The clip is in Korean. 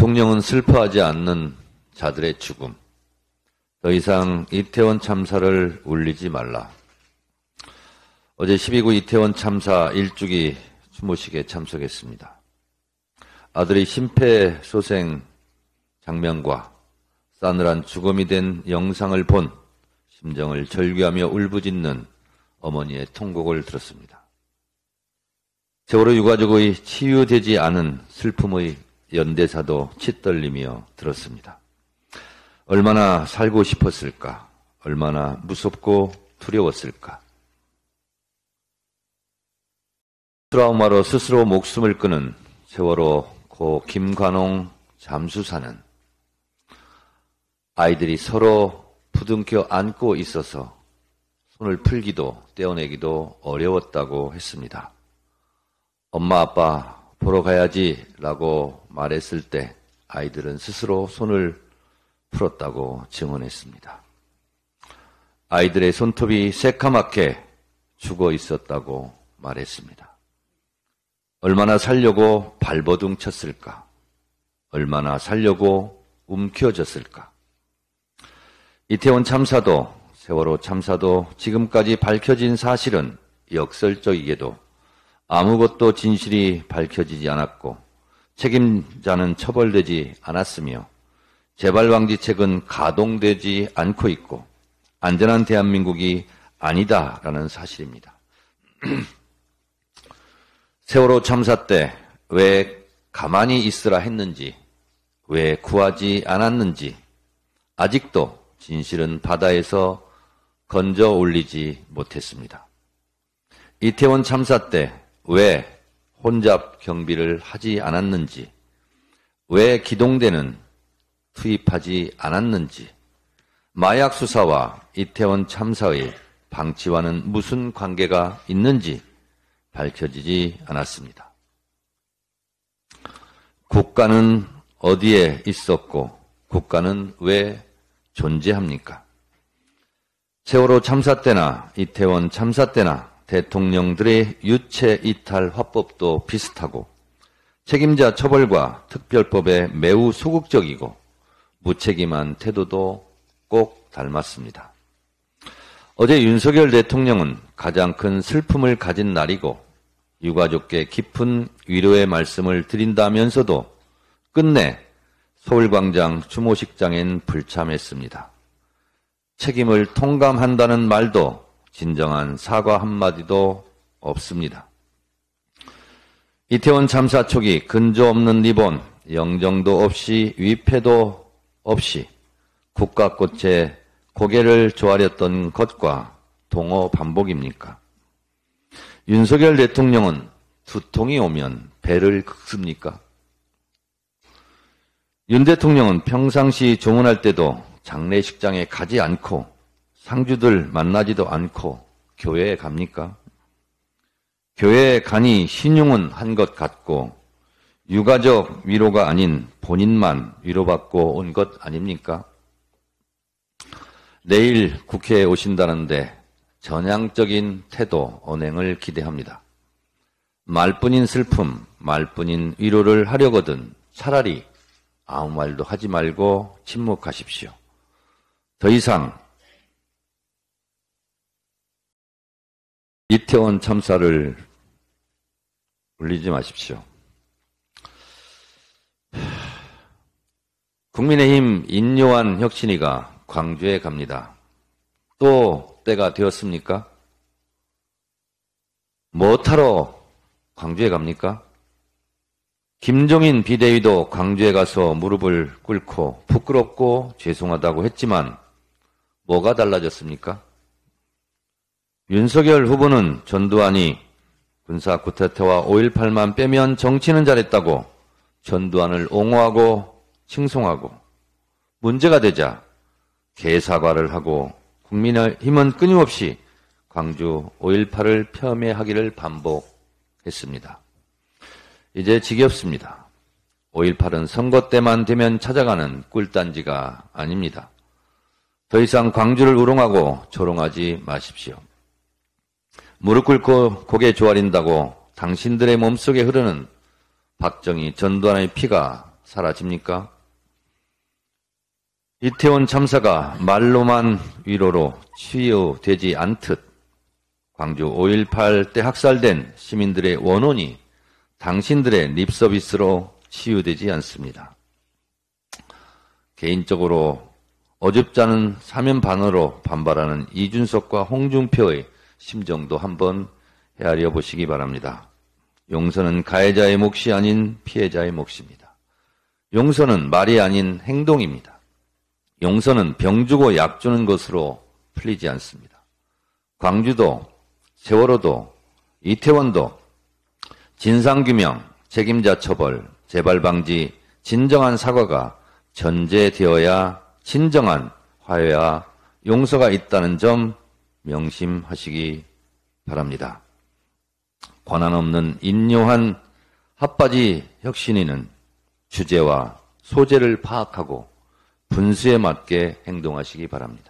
대통령은 슬퍼하지 않는 자들의 죽음. 더 이상 이태원 참사를 울리지 말라. 어제 12구 이태원 참사 일주기 추모식에 참석했습니다. 아들이 심폐소생 장면과 싸늘한 죽음이 된 영상을 본 심정을 절규하며 울부짖는 어머니의 통곡을 들었습니다. 세월호 유가족의 치유되지 않은 슬픔의 연대사도 치떨리며 들었습니다. 얼마나 살고 싶었을까? 얼마나 무섭고 두려웠을까? 트라우마로 스스로 목숨을 끊은 세월호 고 김관홍 잠수사는 아이들이 서로 부둥켜 안고 있어서 손을 풀기도 떼어내기도 어려웠다고 했습니다. 엄마 아빠 보러 가야지 라고 말했을 때 아이들은 스스로 손을 풀었다고 증언했습니다. 아이들의 손톱이 새카맣게 죽어 있었다고 말했습니다. 얼마나 살려고 발버둥 쳤을까? 얼마나 살려고 움켜졌을까? 이태원 참사도 세월호 참사도 지금까지 밝혀진 사실은 역설적이게도 아무것도 진실이 밝혀지지 않았고 책임자는 처벌되지 않았으며 재발방지책은 가동되지 않고 있고 안전한 대한민국이 아니다라는 사실입니다. 세월호 참사 때 왜 가만히 있으라 했는지, 왜 구하지 않았는지, 아직도 진실은 바다에서 건져 올리지 못했습니다. 이태원 참사 때 왜 혼잡 경비를 하지 않았는지, 왜 기동대는 투입하지 않았는지, 마약 수사와 이태원 참사의 방치와는 무슨 관계가 있는지 밝혀지지 않았습니다. 국가는 어디에 있었고 국가는 왜 존재합니까? 세월호 참사 때나 이태원 참사 때나 대통령들의 유체 이탈 화법도 비슷하고 책임자 처벌과 특별법에 매우 소극적이고 무책임한 태도도 꼭 닮았습니다. 어제 윤석열 대통령은 가장 큰 슬픔을 가진 날이고 유가족께 깊은 위로의 말씀을 드린다면서도 끝내 서울광장 추모식장엔 불참했습니다. 책임을 통감한다는 말도 진정한 사과 한마디도 없습니다. 이태원 참사 초기 근조 없는 리본, 영정도 없이 위패도 없이 국가꽃에 고개를 조아렸던 것과 동어 반복입니까? 윤석열 대통령은 두통이 오면 배를 긁습니까? 윤 대통령은 평상시 조문할 때도 장례식장에 가지 않고 상주들 만나지도 않고 교회에 갑니까? 교회에 가니 신용은 한 것 같고 유가적 위로가 아닌 본인만 위로받고 온 것 아닙니까? 내일 국회에 오신다는데 전향적인 태도, 언행을 기대합니다. 말뿐인 슬픔, 말뿐인 위로를 하려거든 차라리 아무 말도 하지 말고 침묵하십시오. 더 이상 이태원 참사를 울리지 마십시오. 국민의힘 인요한 혁신이가 광주에 갑니다. 또 때가 되었습니까? 뭐 타러 광주에 갑니까? 김종인 비대위도 광주에 가서 무릎을 꿇고 부끄럽고 죄송하다고 했지만 뭐가 달라졌습니까? 윤석열 후보는 전두환이 군사 구태타와 5.18만 빼면 정치는 잘했다고 전두환을 옹호하고 칭송하고 문제가 되자 개사과를 하고 국민의힘은 끊임없이 광주 5.18을 폄훼하기를 반복했습니다. 이제 지겹습니다. 5.18은 선거 때만 되면 찾아가는 꿀단지가 아닙니다. 더 이상 광주를 우롱하고 조롱하지 마십시오. 무릎 꿇고 고개 조아린다고 당신들의 몸속에 흐르는 박정희 전두환의 피가 사라집니까? 이태원 참사가 말로만 위로로 치유되지 않듯 광주 5.18 때 학살된 시민들의 원혼이 당신들의 립서비스로 치유되지 않습니다. 개인적으로 어줍잖은 사면 반어로 반발하는 이준석과 홍준표의 심정도 한번 헤아려 보시기 바랍니다. 용서는 가해자의 몫이 아닌 피해자의 몫입니다. 용서는 말이 아닌 행동입니다. 용서는 병 주고 약 주는 것으로 풀리지 않습니다. 광주도, 세월호도, 이태원도 진상규명, 책임자 처벌, 재발 방지, 진정한 사과가 전제되어야 진정한 화해와 용서가 있다는 점 명심하시기 바랍니다. 권한 없는 인요한 핫바지 혁신위는 주제와 소재를 파악하고 분수에 맞게 행동하시기 바랍니다.